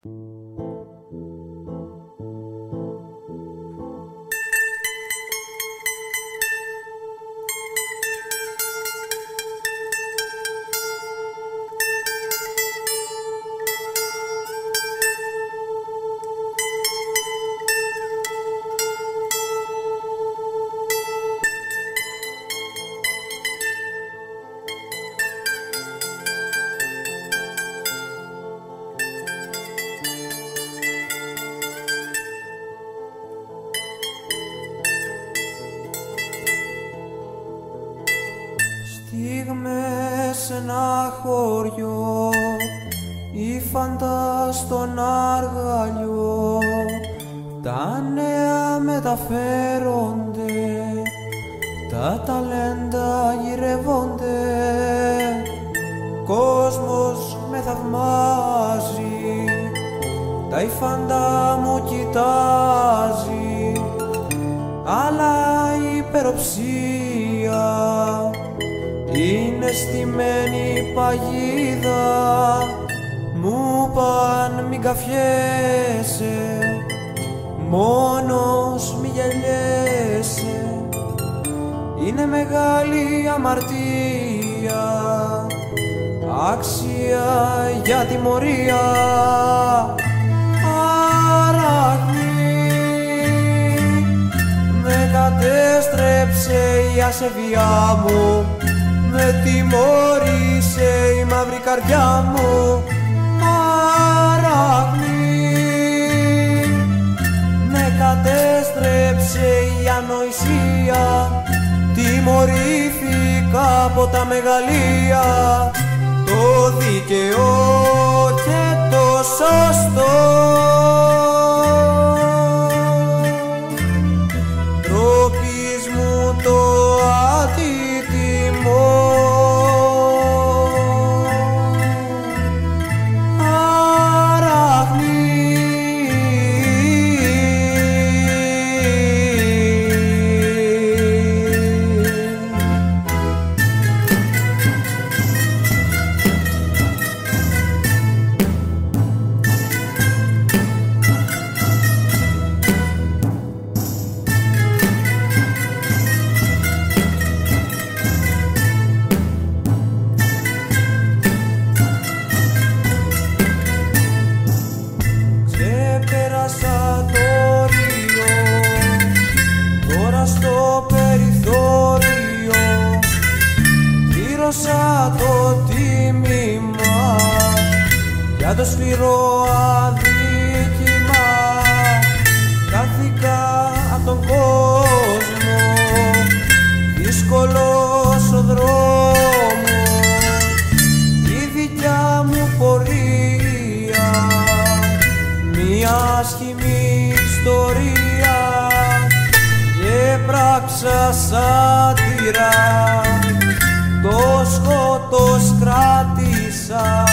Στιγμές άξια για τιμωρία. Αραγμή με κατέστρεψε η ασεβιά μου με τιμώρησε η μαύρη καρδιά μου. Αραγμή με κατέστρεψε η ανοησία τιμωρήθηκα από τα μεγαλεία το δίκαιο και το σωστό στο περιθώριο. Πλήρωσα το τίμημα Για το σφυρό αδίκημα. Χάθηκα από τον κόσμο Δύσκολος Και πράξα σάτυρα. Το σκότος κράτησα.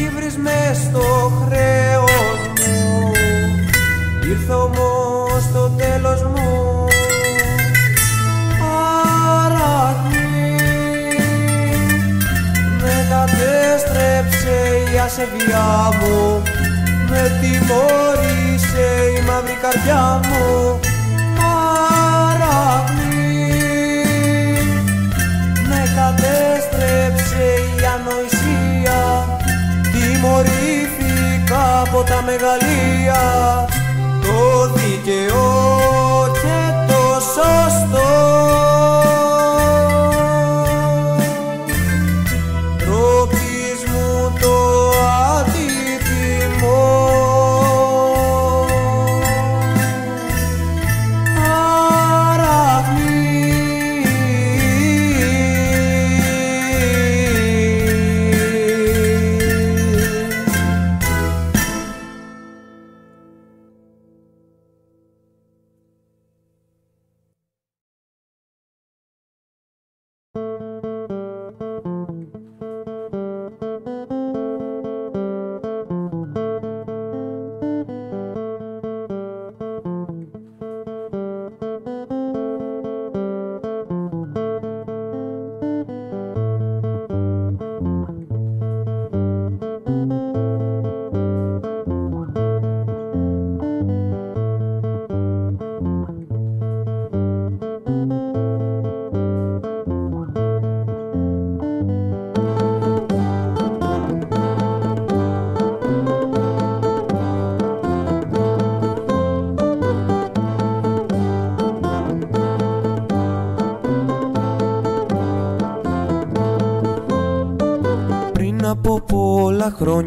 Ήβρις μες στο χρέος μου. Ήρθε όμως το τέλος μου. Αραγμή με κατέστρεψε η ασεβιά μου. Με τιμώρησε η μαύρη καρδιά μου Αραγμή με κατέστρεψε η ανοησία τιμωρήθηκα από τα μεγαλεία. Το δίκαιο και το σωστό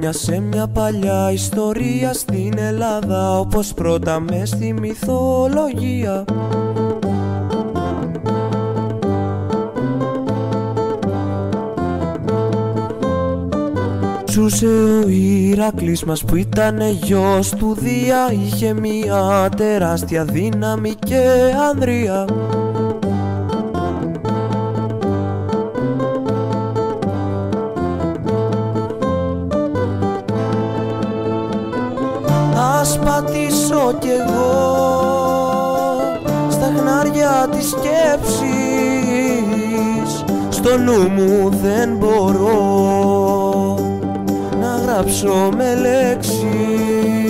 χρόνια σε μια παλιά ιστορία στην Ελλάδα όπως πρώτα με στη μυθολογία. Ζούσε ο Ηρακλής μας που ήταν γιος του Δία Είχε μια τεράστια δύναμη και ανδρεία Ας πατήσω κι εγώ στα χνάρια της σκέψης. Στο νου μου δεν μπορώ γράψω με λέξεις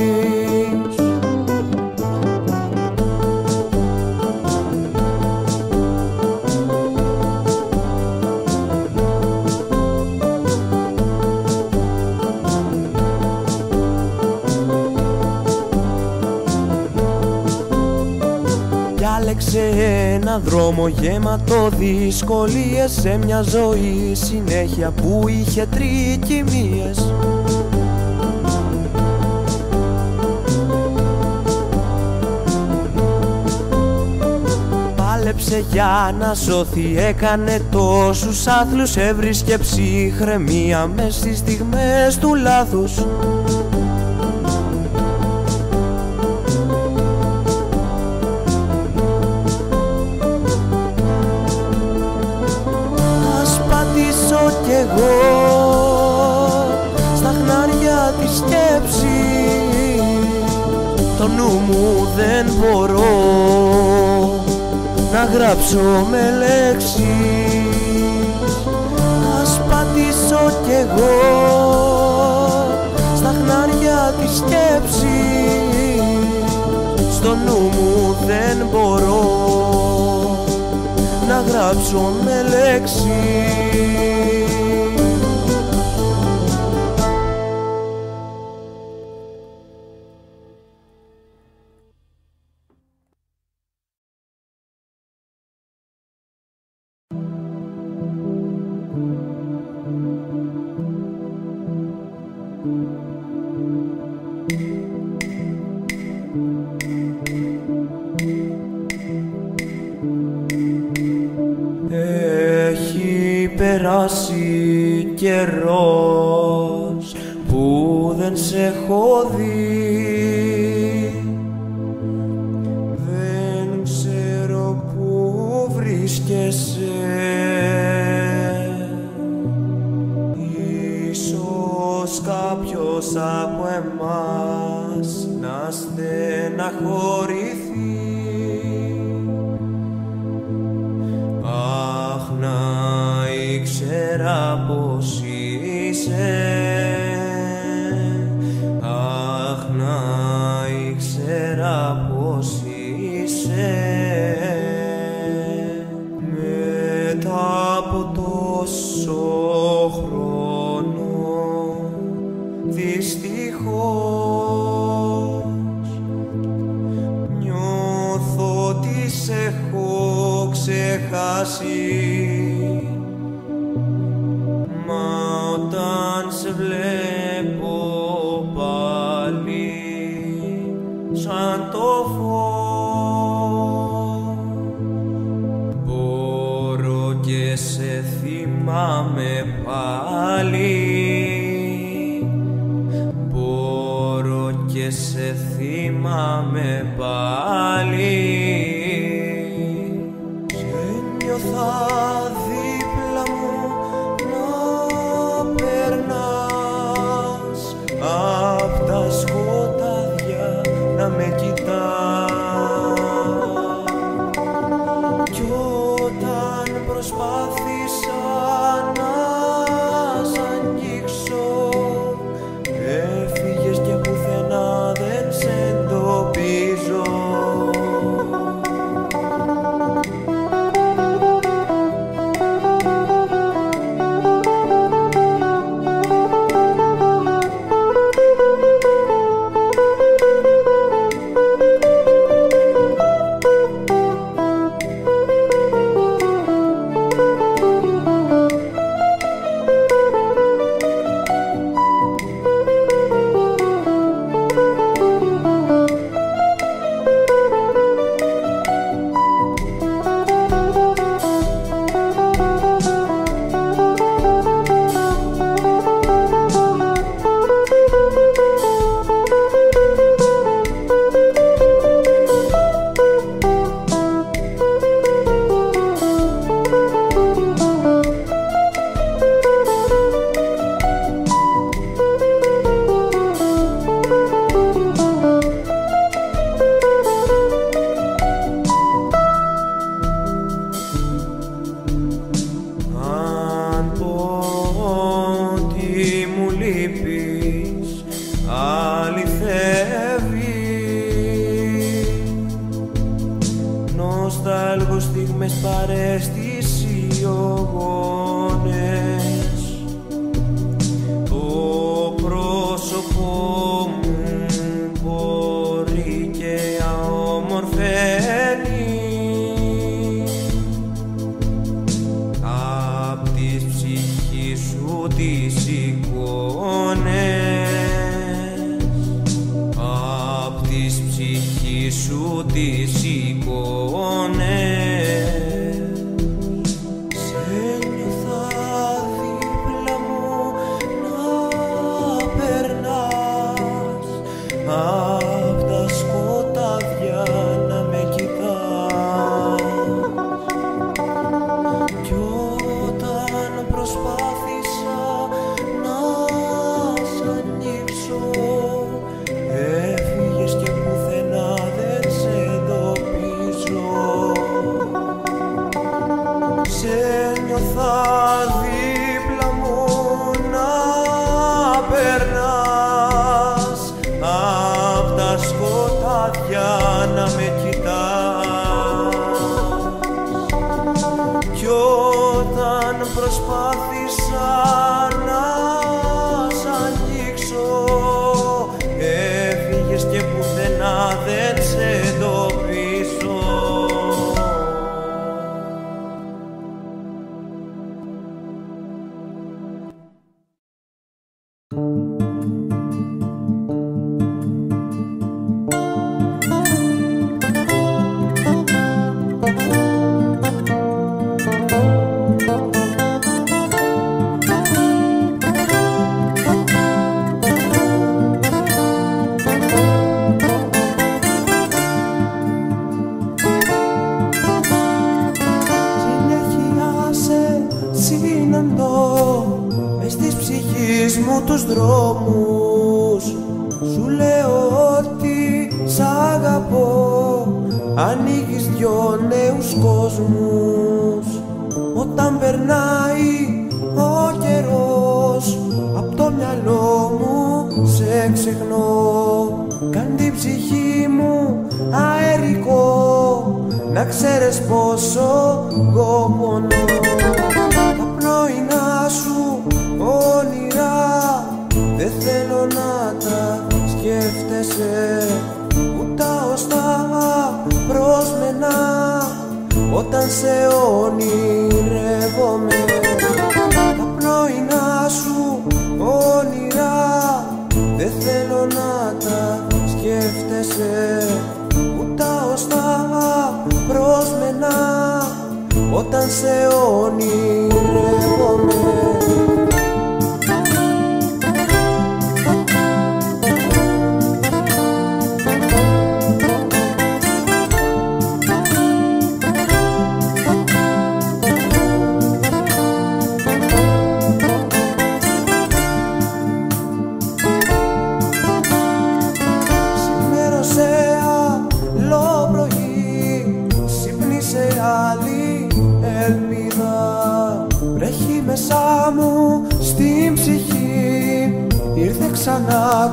Διάλεξε ένα δρόμο γέματο δυσκολίες σε μια ζωή συνέχεια που είχε τρικυμίες. Πάλεψε για να σώθει, έκανε τόσους άθλους Έβρισκε ψυχραιμία μες στις στιγμές του λάθους εγώ στα χνάρια της σκέψης. Το νου μου δεν μπορώ να γράψω με λέξεις. Ας πατήσω κι εγώ στα χνάρια της σκέψης. Στο νου μου δεν μπορώ να γράψω με λέξεις να στεναχωρηθεί ήξερα πως είσαι Δεν θέλω να τα σκέφτεσαι. Ούτε ως τα πρόσμενα Όταν σε όνειρεύομαι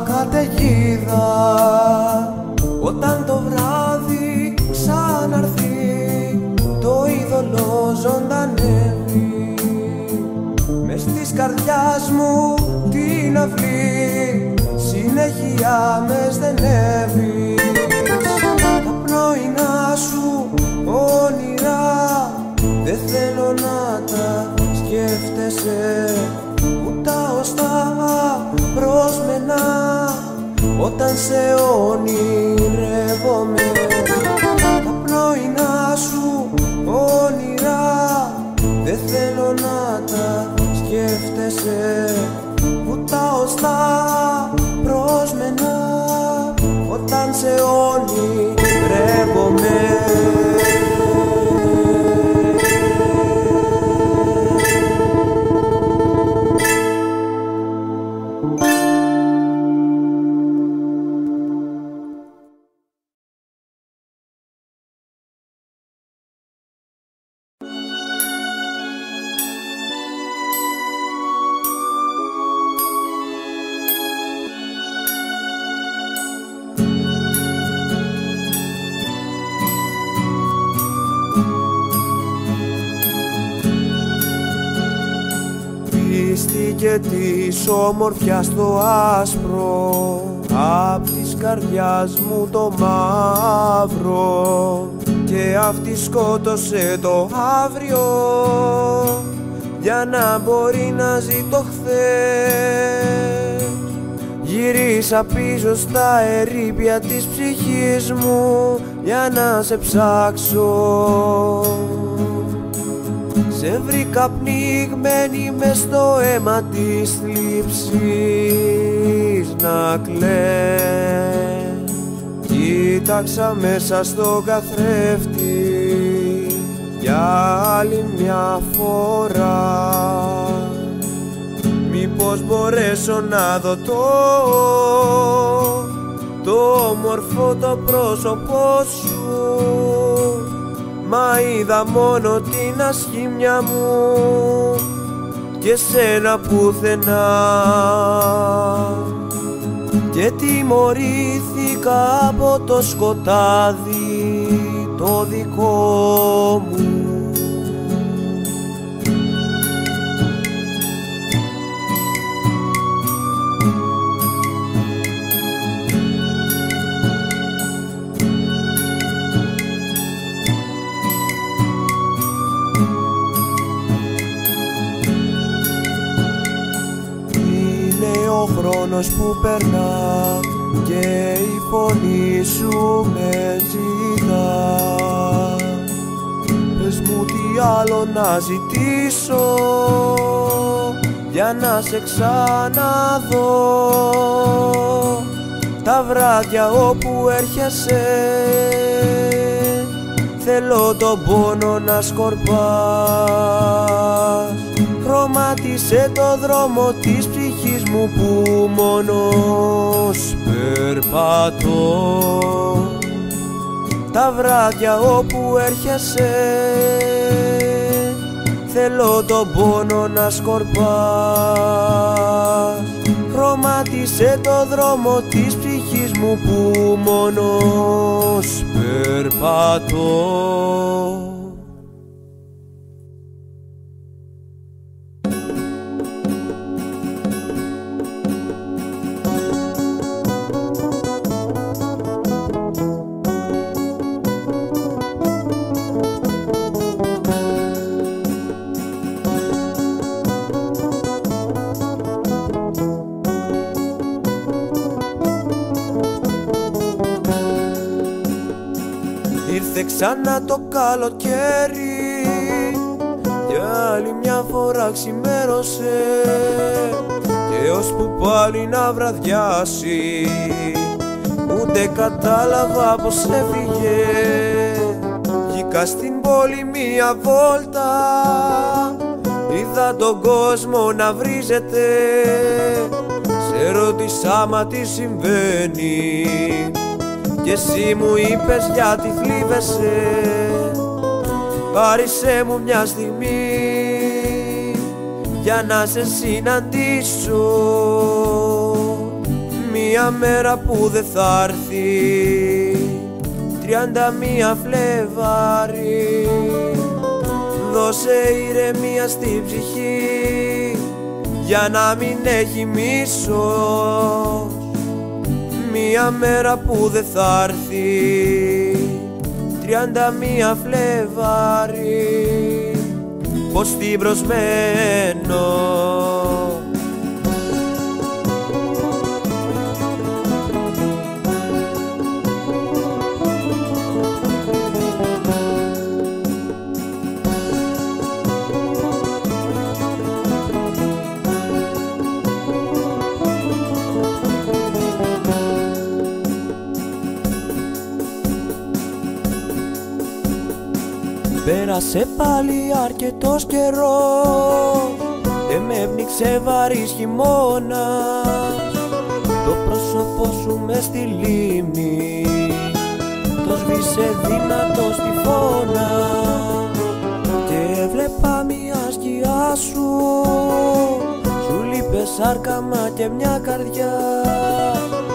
καταιγίδα όταν το βράδυ ξαναρθεί το είδωλο ζωντανεύει. Μες της καρδιάς μου την αυλή συνέχεια με στενεύει. Τα πρώινα σου όνειρα δεν θέλω να τα σκέφτεσαι ούτε ωστά δρόσμενα όταν σε όνειρεύομαι τα πρώινα σου όνειρα δεν θέλω να τα σκέφτεσαι. Που τα στα πρόσμενα όταν σε όνειρεύομαι της όμορφια το άσπρο. Απ' της καρδιάς μου το μαύρο. Και αυτή σκότωσε το αύριο. Για να μπορεί να ζει το χθες. Γυρίσα πίσω στα ερήπια της ψυχής μου. Για να σε ψάξω. Σε βρήκα πνιγμένη μες στο αίμα της θλίψης να κλαις. Κοίταξα μέσα στο καθρέφτη για άλλη μια φορά. Μήπως μπορέσω να δω το το όμορφο το πρόσωπό σου; Μα είδα μόνο την ασχήμια μου και σένα πουθενά. Και τιμωρήθηκα από το σκοτάδι το δικό μου χρόνος που περνά και η φωνή σου με ζητά. Πες μου τι άλλο να ζητήσω για να σε ξαναδώ. Τα βράδια όπου έρχεσαι θέλω τον πόνο να σκορπάς. Χρωμάτισε το δρόμο της ψυχής μου που μόνος περπατώ. Τα βράδια όπου έρχεσαι θέλω τον πόνο να σκορπάς. Χρωμάτισε το δρόμο της ψυχής μου που μόνος περπατώ ξανά το καλοκαίρι Για άλλη μια φορά ξημέρωσε. Και ώσπου πάλι να βραδιάσει Ούτε κατάλαβα πως έφυγε. Βγήκα στην πόλη μια βόλτα Είδα τον κόσμο να βρίζεται. Σε ρώτησα μα τι συμβαίνει; Κι εσύ μου είπες γιατί θλίβεσαι. Πάρισέ μου μια στιγμή για να σε συναντήσω. Μια μέρα που δεν θα έρθει Τριάντα μία Φλεβάρι. Δώσε ηρεμία στην ψυχή για να μην έχει μίσος μια μέρα που δεν θα έρθει. Τριάντα μία Φλεβάρι πως την προσμένω Πέρασε πάλι αρκετός καιρός. Και με έπνιξε βαρύς χειμώνας. Το πρόσωπό σου μες στη λίμνη. Το σβήσε δυνατό στη φώνα. Και έβλεπα μια σκιά σου. Σου λείπες σάρκαμα και μια καρδιά.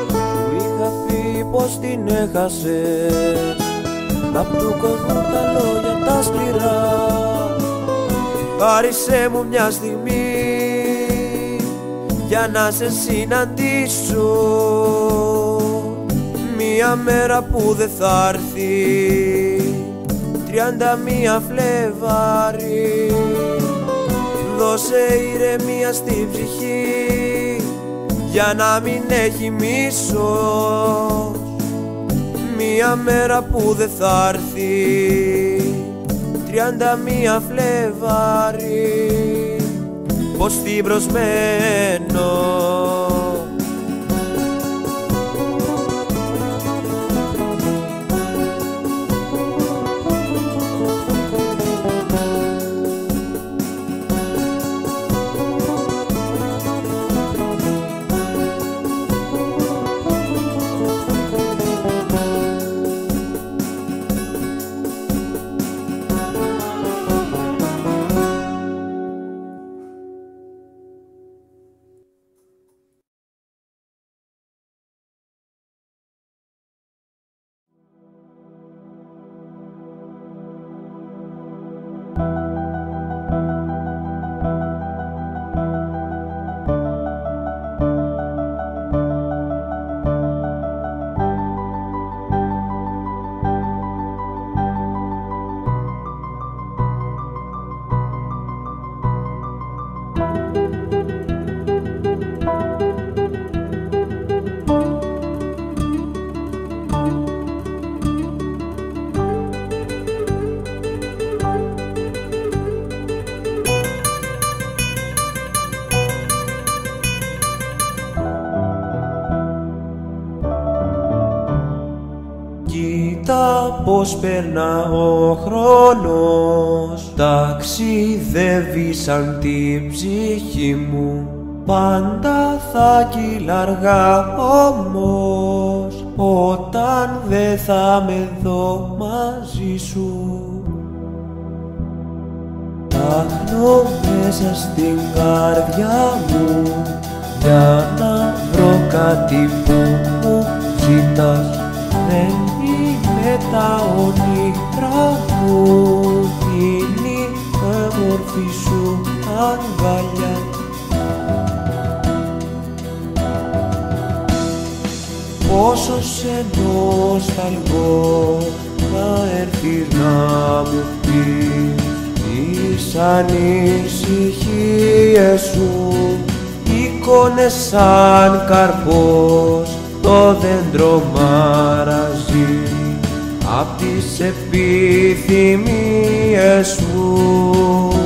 Σου είχα πει πως την έχασες. Απ' του κόσμου τα λόγια τα σκληρά Πάρισέ μου μια στιγμή για να σε συναντήσω. Μια μέρα που δεν θα έρθει τριάντα μία Φλεβάρι. Δώσε ηρεμία στην ψυχή για να μην έχει μίσος. Μια μέρα που δεν θα έρθει τριάντα μία Φλεβάρι. Πως την προσμένω πως περνά ο χρόνος. Ταξιδεύεις σαν την ψυχή μου. Πάντα θα κυλαργά όμως όταν δεν θα με δω μαζί σου. Τάχνω μέσα στην καρδιά μου για να βρω κάτι που μου ζητάς. Δεν τα όνειρά μου είναι η μορφή σου αγκαλιά. Πόσο σε νοσταλγώ να έρθεις να μου πεις τις ανησυχίες σου εικόνες σαν καρπός το δέντρο μαραζί απ' τις επιθυμίες σου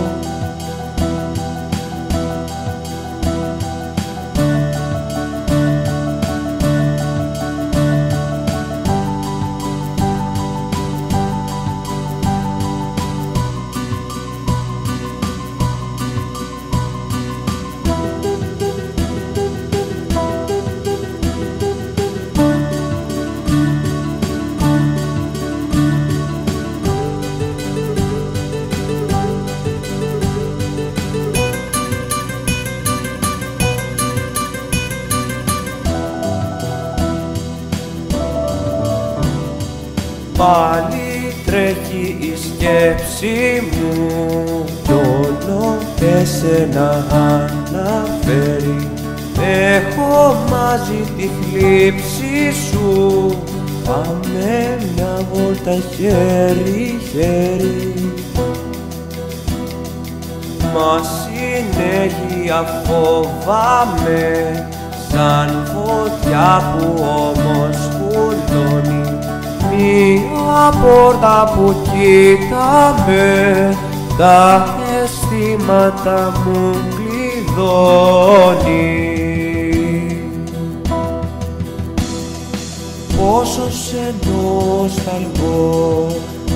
σκέψη μου. Κι όλο εσένα αναφέρει. Έχω μαζί τη θλίψη σου. Πάμε μια βόλτα χέρι-χέρι Μα συνέχεια φοβάμαι Σαν φωτιά που όμως πουλώνει μια πόρτα που κοίταμε τα αισθήματα μου κλειδώνει. Πόσο σε νοσταλγώ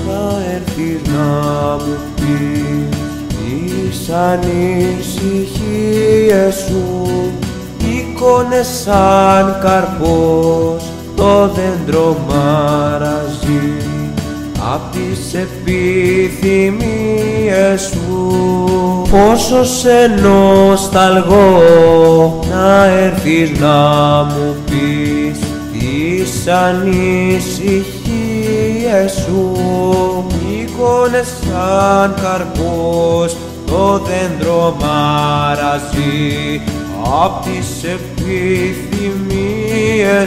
να έρθεις να μου πεις τις ανησυχίες σου εικόνες σαν καρπός το δέντρο μαραζί. Απ' τις επιθυμίες σου. Πόσο σε νοσταλγώ να έρθεις να μου πεις τις ανησυχίες σου. Εικόνες σαν καρπός το δέντρο μαραζί. Απ' τις επιθυμίες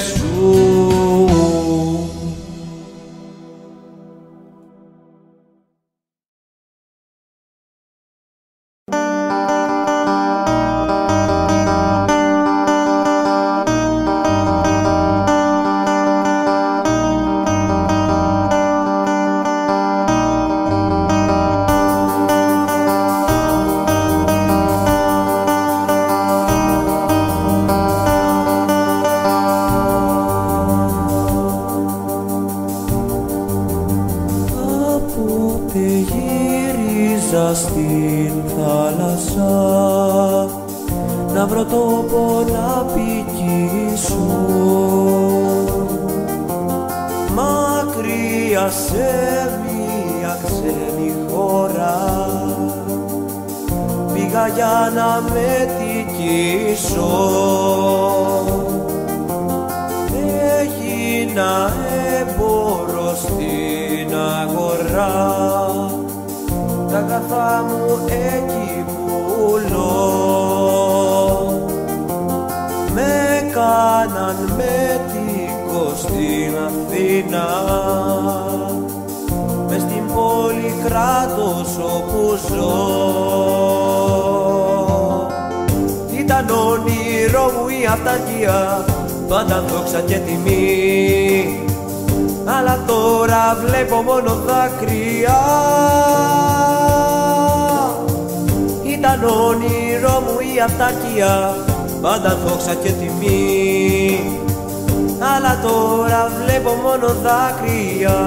σου thu Ψάξα στην θάλασσα. Να βρω τόπο να πηγήσω μακριά σε μια ξένη χώρα. Πήγα για να με δικήσω έγινα έμπορο στην αγορά τα αγαθά μου εκεί πουλώ. Με κάναν μέτικο στην Αθήνα. Μες στην πόλη κράτος όπου ζω. Ήταν όνειρό μου η αυταρκία πάντα δόξα και τιμή. Αλλά τώρα βλέπω μόνο τα κρία ήταν όνειρό μου η αυταρκία πάντα δόξα και τιμή. Αλλά τώρα βλέπω μόνο δάκρυα.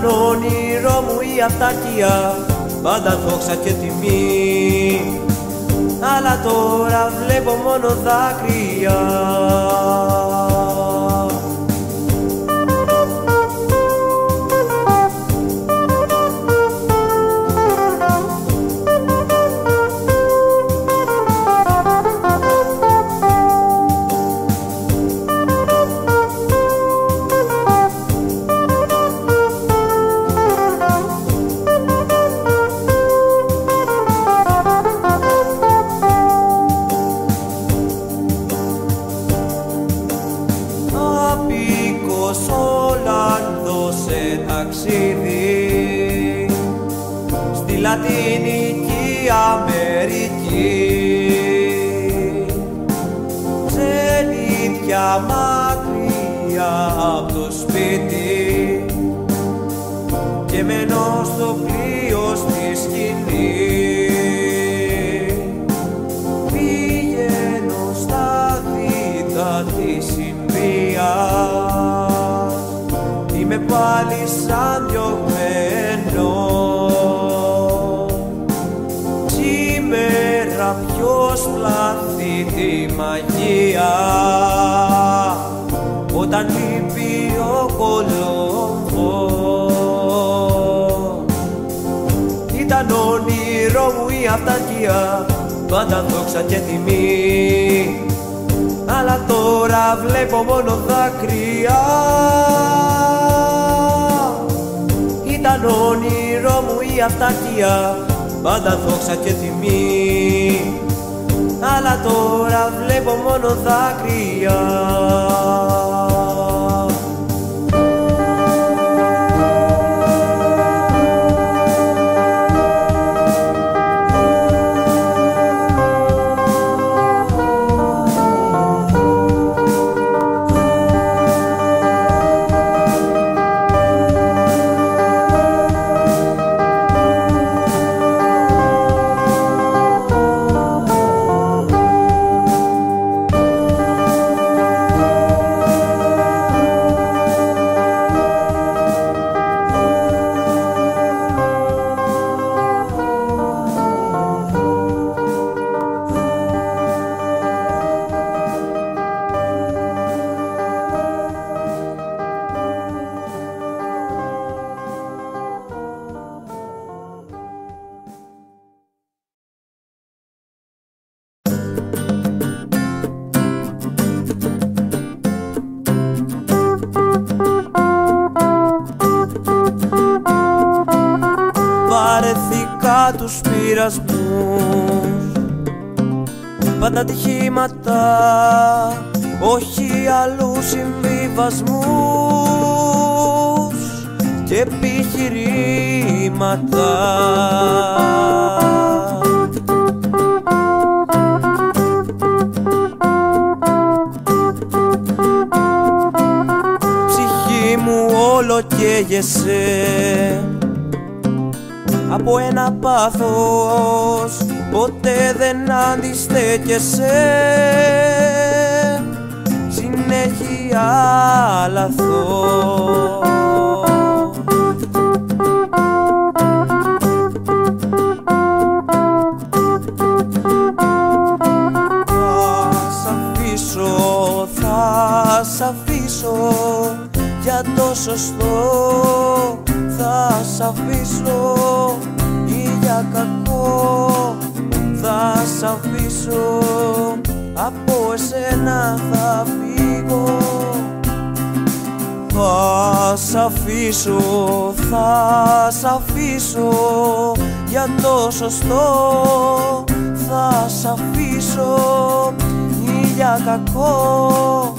ήταν όνειρό μου η αυτακία, πάντα δόξα και τιμή. Αλλά τώρα βλέπω μόνο δάκρυα πάλι σαν διωγμένο. Σήμερα ποιος πλάθει τη μαγεία; Όταν λείπει ο Κολομβός Ήταν όνειρό μου η αυταρκία πάντα δόξα και τιμή. Αλλά τώρα βλέπω μόνο δάκρυα. Ήταν όνειρό μου η αυταρχία πάντα δόξα και τιμή. Αλλά τώρα βλέπω μόνο δάκρυα τους πειρασμούς. Πάντα τυχήματα Όχι αλλού συμβιβασμούς Και επιχειρήματα. Ψυχή μου όλο καίγεσαι από ένα πάθος ποτέ δεν αντιστέκεσαι. Συνέχεια λαθό Θα σ' αφήσω, θα σ' αφήσω για το σωστό. θα σ' αφήσω ή για κακό. Θα σ' αφήσω από εσένα θα φύγω. Θα σ' αφήσω, θα σ' αφήσω για το σωστό. Θα σ' αφήσω ή για κακό.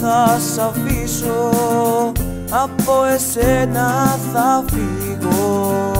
Θα σ' αφήσω από εσένα θα φύγω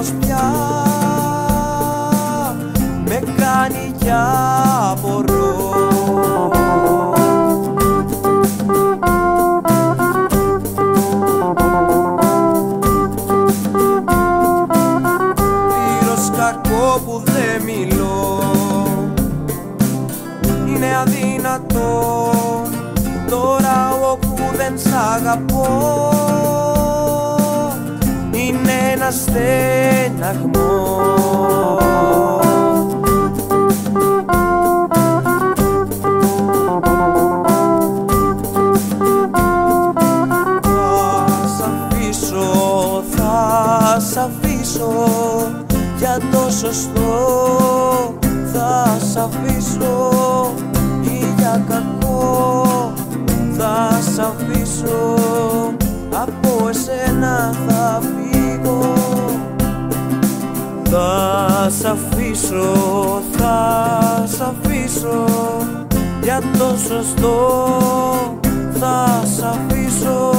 αναισθησία μου όμως πια με κάνει κι απορώ. Πήρος κακό που δεν μιλώ είναι αδύνατο. Τώρα όπου δεν σ' αγαπώ είναι ένα στέναγμο Θα σ' αφήσω, θα σ' αφήσω για το σωστό. Θα σ' αφήσω ή για κακό. Θα σ' αφήσω θα σ' αφήσω, θα σ' αφήσω. Για το σωστό θα σ' αφήσω.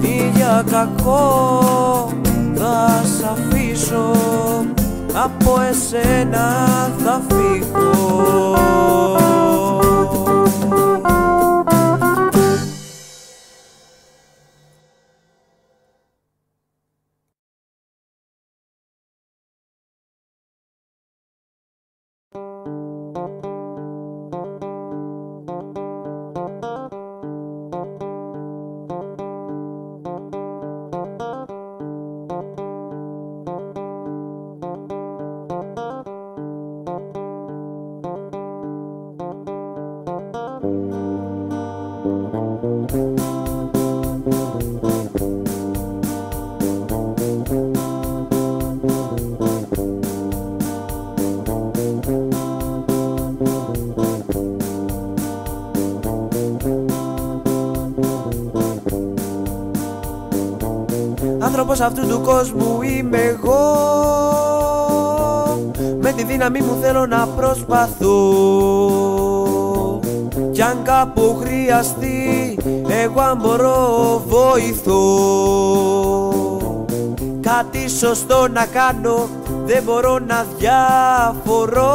Ή για κακό θα σ' αφήσω. Από εσένα θα φύγω άνθρωπος αυτού του κόσμου είμαι εγώ. Με τη δύναμη μου θέλω να προσπαθώ. Κι αν κάπου χρειαστεί εγώ αν μπορώ βοηθώ. Κάτι σωστό να κάνω δεν μπορώ να διαφορώ.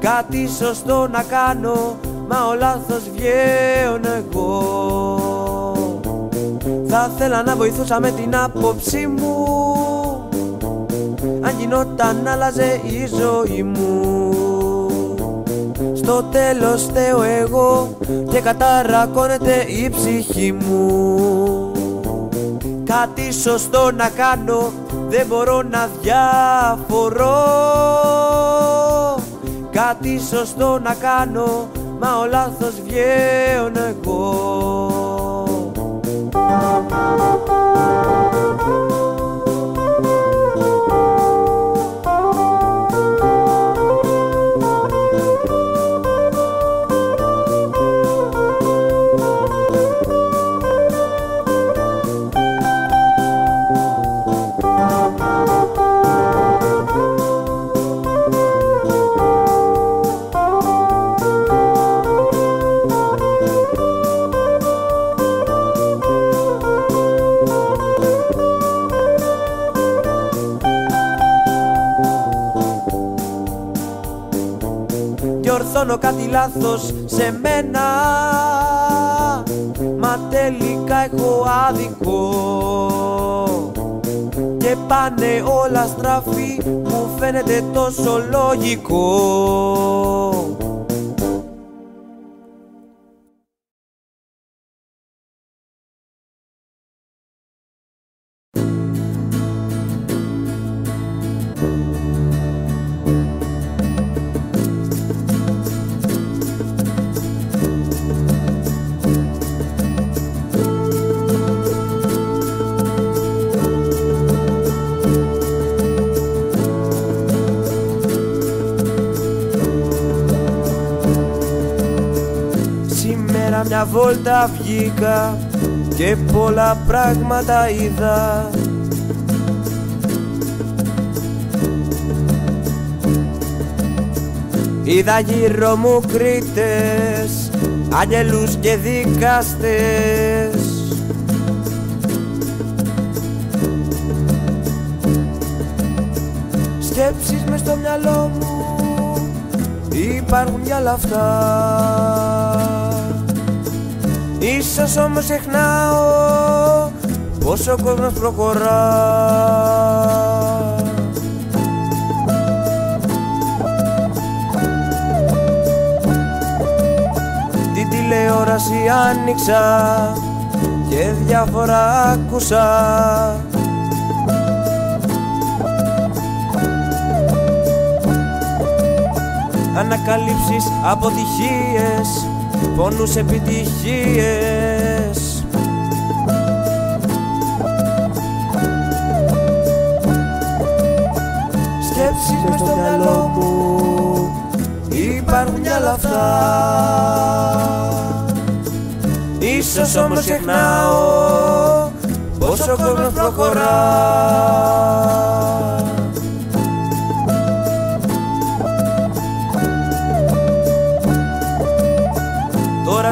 Κάτι σωστό να κάνω μα ο λάθος βγαίνω εγώ Θα θέλα να βοηθούσα με την άποψή μου. Αν γινόταν άλλαζε η ζωή μου. Στο τέλος θέω εγώ και καταρακώνεται η ψυχή μου. Κάτι σωστό να κάνω δεν μπορώ να διαφορώ. Κάτι σωστό να κάνω μα ο λάθος βγαίνω εγώ Thank you. Λάθος σε μένα. Μα τελικά έχω άδικο. Και πάνε όλα στραφή μου φαίνεται τόσο λογικό μια βόλτα βγήκα και πολλά πράγματα είδα. Είδα γύρω μου κρίτες, αγγελούς και δικαστές. Σκέψεις μες στο μυαλό μου υπάρχουν για όλα αυτά Ίσως όμως ξεχνάω πόσο ο κόσμος προχωρά. Την τηλεόραση άνοιξα και διάφορα άκουσα. Ανακαλύψεις αποτυχίες πόνους επιτυχίες. Σκέψεις μες στο μυαλό μου υπάρχουν κι άλλα αυτά. Ίσως όμως ξεχνάω πόσο κόσμος προχωρά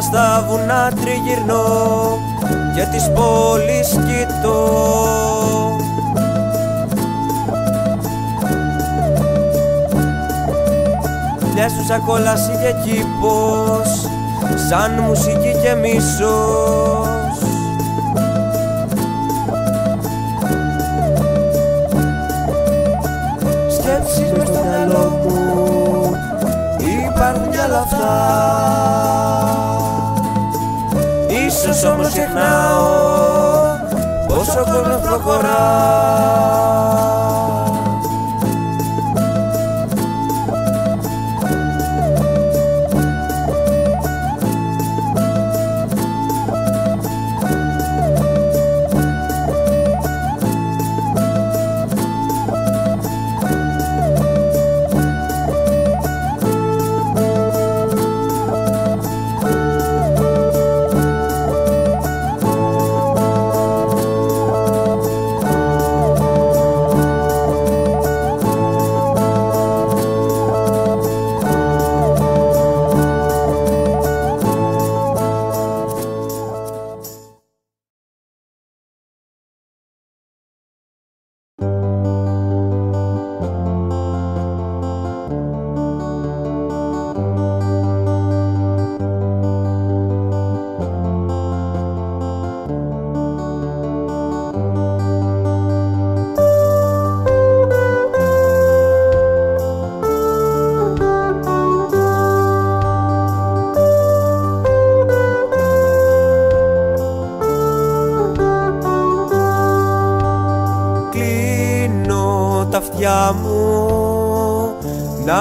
στα βουνά τριγυρνώ και τις πόλεις κοιτώ. Λες τους ακόλαση και κήπος σαν μουσική και μίσος. Σκέψεις μες στο μυαλό μου υπάρχουν κι άλλα αυτά Ίσως όμως ξεχνάω. Πόσο κόσμο προχωρά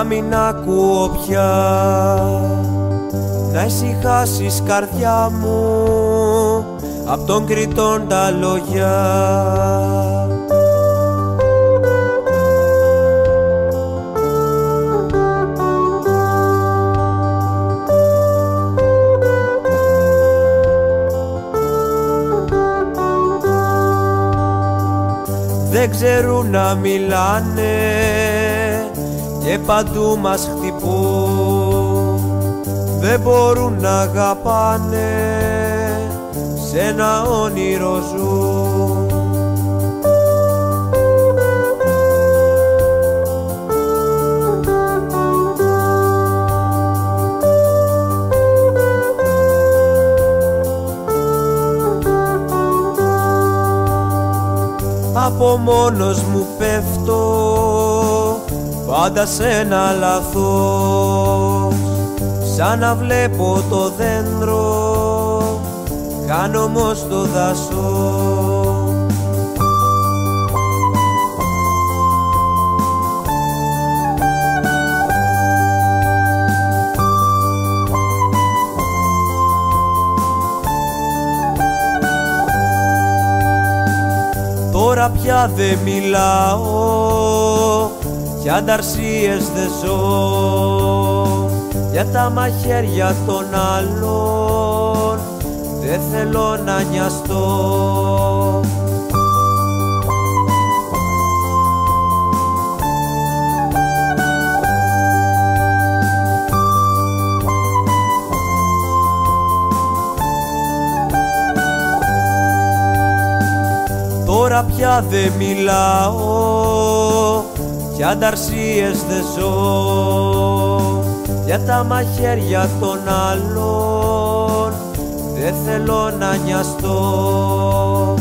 μην ακούω πια. Να ησυχάσεις καρδιά μου απ' τον κριτών τα λόγια. Δεν ξέρουν να μιλάνε και παντού μας χτυπούν. Δεν μπορούν να αγαπάνε σε ένα όνειρο ζουν. Από μόνος μου πέφτω πάντα σε ένα λαθός. Σαν να βλέπω το δέντρο κάνω όμως το δάσο Τώρα πια δε μιλάω κι ανταρσίες δε ζω για τα μαχαίρια των άλλων δεν θέλω να νοιαστώ. Τώρα πια δε μιλάω κι ανταρσίες δε ζω. Για τα μαχαίρια των άλλων δεν θέλω να νοιαστώ